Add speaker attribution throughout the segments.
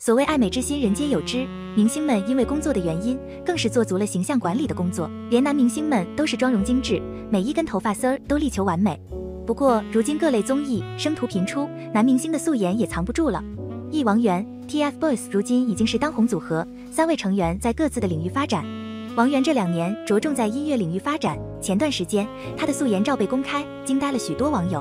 Speaker 1: 所谓爱美之心，人皆有之。明星们因为工作的原因，更是做足了形象管理的工作。连男明星们都是妆容精致，每一根头发丝儿都力求完美。不过，如今各类综艺生图频出，男明星的素颜也藏不住了。艺王源 TFBOYS 如今已经是当红组合，三位成员在各自的领域发展。王源这两年着重在音乐领域发展，前段时间他的素颜照被公开，惊呆了许多网友。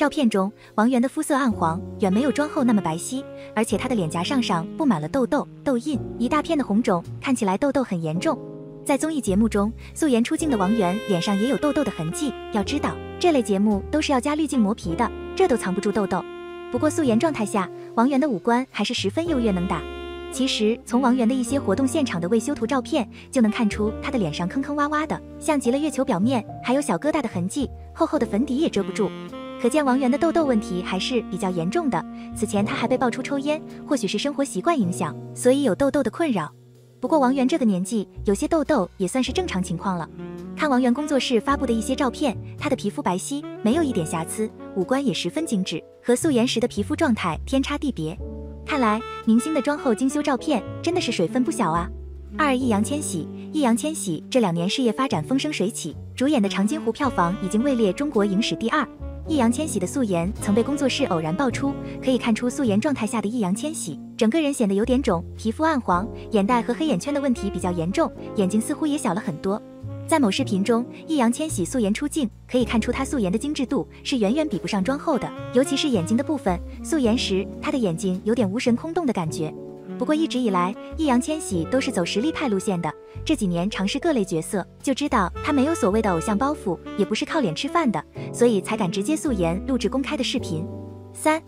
Speaker 1: 照片中，王源的肤色暗黄，远没有妆后那么白皙，而且他的脸颊上上布满了痘痘、痘印，一大片的红肿，看起来痘痘很严重。在综艺节目中，素颜出镜的王源脸上也有痘痘的痕迹。要知道，这类节目都是要加滤镜磨皮的，这都藏不住痘痘。不过素颜状态下，王源的五官还是十分优越能打。其实从王源的一些活动现场的未修图照片就能看出，他的脸上坑坑洼洼的，像极了月球表面，还有小疙瘩的痕迹，厚厚的粉底也遮不住。可见王源的痘痘问题还是比较严重的。此前他还被爆出抽烟，或许是生活习惯影响，所以有痘痘的困扰。不过王源这个年纪有些痘痘也算是正常情况了。看王源工作室发布的一些照片，他的皮肤白皙，没有一点瑕疵，五官也十分精致，和素颜时的皮肤状态天差地别。看来明星的妆后精修照片真的是水分不小啊。二易烊千玺，易烊千玺这两年事业发展风生水起，主演的《长津湖》票房已经位列中国影史第二。易烊千玺的素颜曾被工作室偶然爆出，可以看出素颜状态下的易烊千玺，整个人显得有点肿，皮肤暗黄，眼袋和黑眼圈的问题比较严重，眼睛似乎也小了很多。在某视频中，易烊千玺素颜出镜，可以看出他素颜的精致度是远远比不上妆后的，尤其是眼睛的部分，素颜时他的眼睛有点无神空洞的感觉。不过一直以来，易烊千玺都是走实力派路线的。这几年尝试各类角色，就知道他没有所谓的偶像包袱，也不是靠脸吃饭的，所以才敢直接素颜录制公开的视频。三，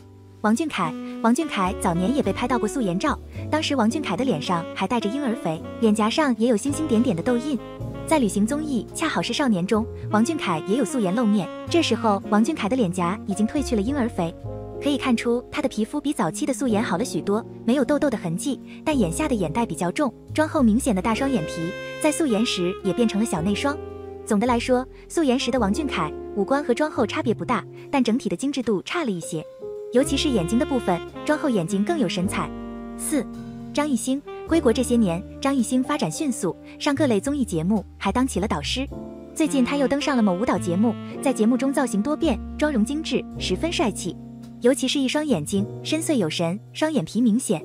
Speaker 1: 王俊凯，王俊凯早年也被拍到过素颜照，当时王俊凯的脸上还带着婴儿肥，脸颊上也有星星点点的痘印。在旅行综艺《恰好是少年》中，王俊凯也有素颜露面，这时候王俊凯的脸颊已经褪去了婴儿肥。可以看出他的皮肤比早期的素颜好了许多，没有痘痘的痕迹，但眼下的眼袋比较重，妆后明显的大双眼皮，在素颜时也变成了小内双。总的来说，素颜时的王俊凯五官和妆后差别不大，但整体的精致度差了一些，尤其是眼睛的部分，妆后眼睛更有神采。四，张艺兴归国这些年，张艺兴发展迅速，上各类综艺节目，还当起了导师。最近他又登上了某舞蹈节目，在节目中造型多变，妆容精致，十分帅气。尤其是一双眼睛深邃有神，双眼皮明显。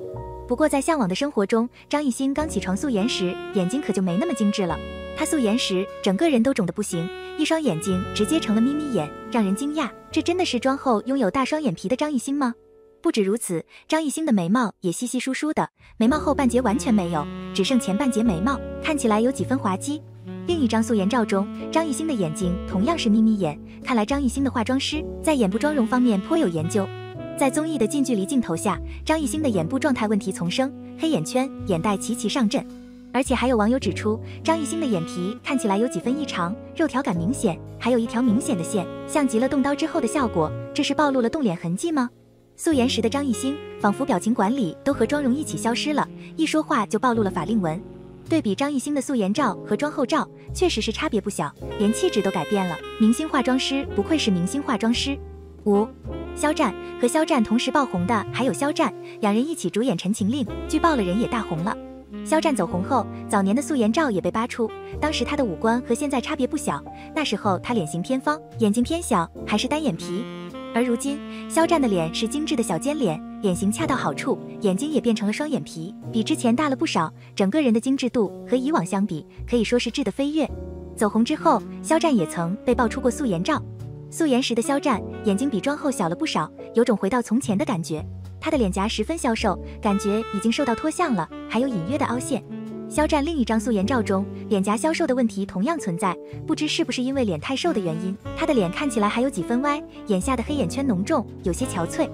Speaker 1: 不过在向往的生活中，张艺兴刚起床素颜时，眼睛可就没那么精致了。他素颜时，整个人都肿得不行，一双眼睛直接成了眯眯眼，让人惊讶。这真的是妆后拥有大双眼皮的张艺兴吗？不止如此，张艺兴的眉毛也稀稀疏疏的，眉毛后半截完全没有，只剩前半截眉毛，看起来有几分滑稽。另一张素颜照中，张艺兴的眼睛同样是眯眯眼，看来张艺兴的化妆师在眼部妆容方面颇有研究。在综艺的近距离镜头下，张艺兴的眼部状态问题丛生，黑眼圈、眼袋齐齐上阵，而且还有网友指出，张艺兴的眼皮看起来有几分异常，肉条感明显，还有一条明显的线，像极了动刀之后的效果，这是暴露了动脸痕迹吗？素颜时的张艺兴仿佛表情管理都和妆容一起消失了，一说话就暴露了法令纹。对比张艺兴的素颜照和妆后照，确实是差别不小，连气质都改变了。明星化妆师不愧是明星化妆师。五，肖战和肖战同时爆红的还有肖战，两人一起主演《陈情令》，剧爆了人也大红了。肖战走红后，早年的素颜照也被扒出，当时他的五官和现在差别不小，那时候他脸型偏方，眼睛偏小，还是单眼皮。而如今，肖战的脸是精致的小尖脸，脸型恰到好处，眼睛也变成了双眼皮，比之前大了不少。整个人的精致度和以往相比，可以说是质的飞跃。走红之后，肖战也曾被爆出过素颜照，素颜时的肖战眼睛比妆后小了不少，有种回到从前的感觉。他的脸颊十分消瘦，感觉已经瘦到脱相了，还有隐约的凹陷。肖战另一张素颜照中，脸颊消瘦的问题同样存在，不知是不是因为脸太瘦的原因，他的脸看起来还有几分歪，眼下的黑眼圈浓重，有些憔悴，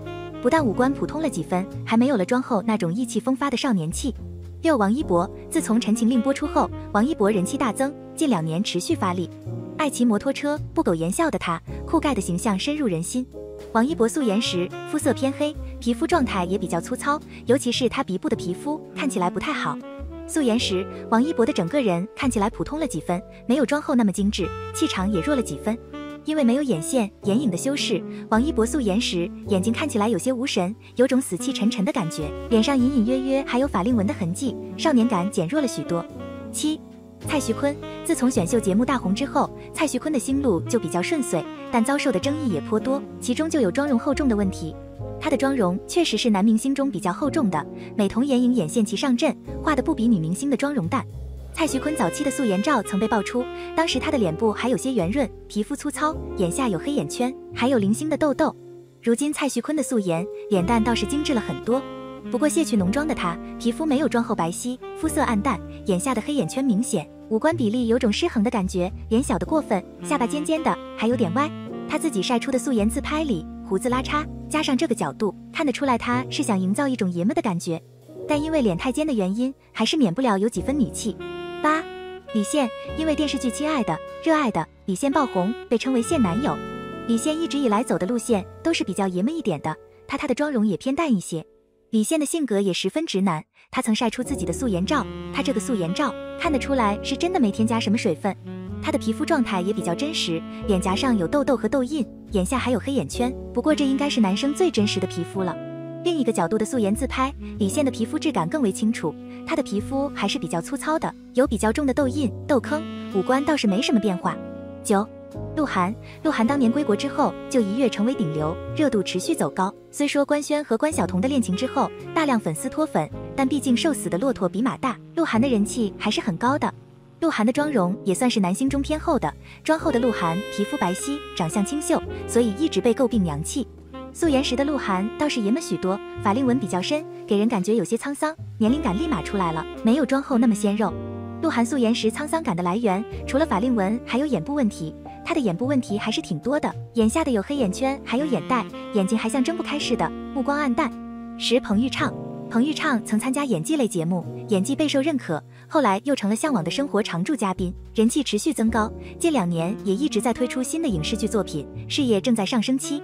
Speaker 1: 不但五官普通了几分，还没有了妆后那种意气风发的少年气。六王一博，自从《陈情令》播出后，王一博人气大增，近两年持续发力，爱骑摩托车、不苟言笑的他，酷盖的形象深入人心。王一博素颜时肤色偏黑，皮肤状态也比较粗糙，尤其是他鼻部的皮肤看起来不太好。素颜时，王一博的整个人看起来普通了几分，没有妆后那么精致，气场也弱了几分。因为没有眼线、眼影的修饰，王一博素颜时眼睛看起来有些无神，有种死气沉沉的感觉，脸上隐隐约约还有法令纹的痕迹，少年感减弱了许多。七，蔡徐坤，自从选秀节目大红之后，蔡徐坤的心路就比较顺遂，但遭受的争议也颇多，其中就有妆容厚重的问题。他的妆容确实是男明星中比较厚重的，美瞳眼影眼线齐上阵，画的不比女明星的妆容淡。蔡徐坤早期的素颜照曾被爆出，当时他的脸部还有些圆润，皮肤粗糙，眼下有黑眼圈，还有零星的痘痘。如今蔡徐坤的素颜脸蛋倒是精致了很多，不过卸去浓妆的他，皮肤没有妆后白皙，肤色暗淡，眼下的黑眼圈明显，五官比例有种失衡的感觉，脸小的过分，下巴尖尖的，还有点歪。他自己晒出的素颜自拍里，胡子拉碴，加上这个角度，看得出来他是想营造一种爷们的感觉，但因为脸太尖的原因，还是免不了有几分女气。八，李现因为电视剧《亲爱的》热爱的李现爆红，被称为现男友。李现一直以来走的路线都是比较爷们一点的，他他的妆容也偏淡一些。李现的性格也十分直男，他曾晒出自己的素颜照，他这个素颜照看得出来是真的没添加什么水分，他的皮肤状态也比较真实，脸颊上有痘痘和痘印，眼下还有黑眼圈，不过这应该是男生最真实的皮肤了。另一个角度的素颜自拍，李现的皮肤质感更为清楚，他的皮肤还是比较粗糙的，有比较重的痘印、痘坑，五官倒是没什么变化。九，鹿晗，鹿晗当年归国之后就一跃成为顶流，热度持续走高。虽说官宣和关晓彤的恋情之后，大量粉丝脱粉，但毕竟瘦死的骆驼比马大，鹿晗的人气还是很高的。鹿晗的妆容也算是男星中偏厚的，妆后的鹿晗皮肤白皙，长相清秀，所以一直被诟病娘气。素颜时的鹿晗倒是爷们许多，法令纹比较深，给人感觉有些沧桑，年龄感立马出来了，没有妆后那么鲜肉。鹿晗素颜时沧桑感的来源，除了法令纹，还有眼部问题。他的眼部问题还是挺多的，眼下的有黑眼圈，还有眼袋，眼睛还像睁不开似的，目光暗淡。十彭昱畅，彭昱畅曾参加演技类节目，演技备受认可，后来又成了《向往的生活》常驻嘉宾，人气持续增高。近两年也一直在推出新的影视剧作品，事业正在上升期。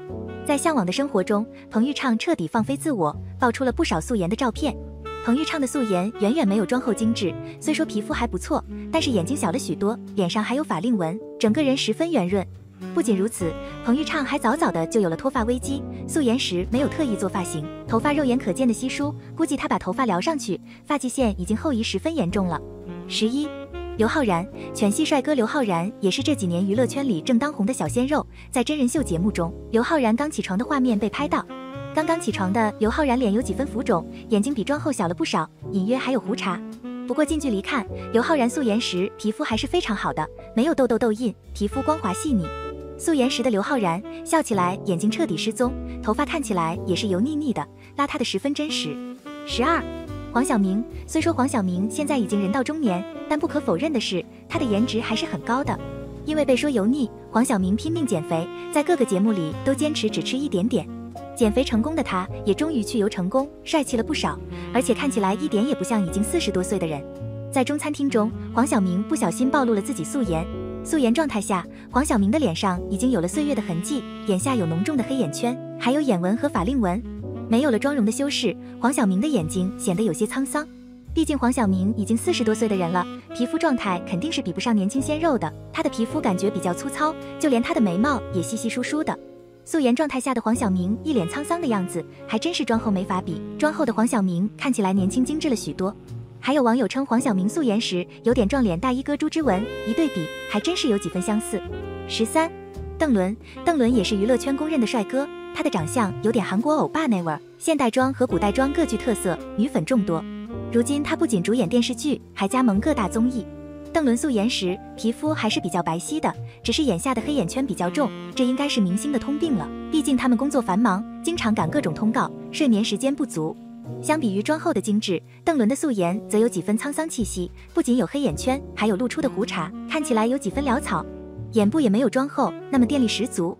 Speaker 1: 在向往的生活中，彭昱畅彻底放飞自我，爆出了不少素颜的照片。彭昱畅的素颜远远没有妆后精致，虽说皮肤还不错，但是眼睛小了许多，脸上还有法令纹，整个人十分圆润。不仅如此，彭昱畅还早早的就有了脱发危机，素颜时没有特意做发型，头发肉眼可见的稀疏，估计他把头发撩上去，发际线已经后移十分严重了。十一。刘昊然，犬系帅哥刘昊然也是这几年娱乐圈里正当红的小鲜肉。在真人秀节目中，刘昊然刚起床的画面被拍到。刚刚起床的刘昊然脸有几分浮肿，眼睛比妆后小了不少，隐约还有胡茬。不过近距离看，刘昊然素颜时皮肤还是非常好的，没有痘痘痘印，皮肤光滑细腻。素颜时的刘昊然笑起来眼睛彻底失踪，头发看起来也是油腻腻的，邋遢的十分真实。十二。黄晓明虽说黄晓明现在已经人到中年，但不可否认的是，他的颜值还是很高的。因为被说油腻，黄晓明拼命减肥，在各个节目里都坚持只吃一点点。减肥成功的他，也终于去油成功，帅气了不少，而且看起来一点也不像已经四十多岁的人。在中餐厅中，黄晓明不小心暴露了自己素颜。素颜状态下，黄晓明的脸上已经有了岁月的痕迹，眼下有浓重的黑眼圈，还有眼纹和法令纹。没有了妆容的修饰，黄晓明的眼睛显得有些沧桑。毕竟黄晓明已经四十多岁的人了，皮肤状态肯定是比不上年轻鲜肉的。他的皮肤感觉比较粗糙，就连他的眉毛也稀稀疏疏的。素颜状态下的黄晓明一脸沧桑的样子，还真是妆后没法比。妆后的黄晓明看起来年轻精致了许多。还有网友称黄晓明素颜时有点撞脸大衣哥朱之文，一对比还真是有几分相似。十三，邓伦，邓伦也是娱乐圈公认的帅哥。他的长相有点韩国欧巴那味儿，现代装和古代装各具特色，女粉众多。如今他不仅主演电视剧，还加盟各大综艺。邓伦素颜时皮肤还是比较白皙的，只是眼下的黑眼圈比较重，这应该是明星的通病了。毕竟他们工作繁忙，经常赶各种通告，睡眠时间不足。相比于妆后的精致，邓伦的素颜则有几分沧桑气息，不仅有黑眼圈，还有露出的胡茬，看起来有几分潦草。眼部也没有妆后那么电力十足。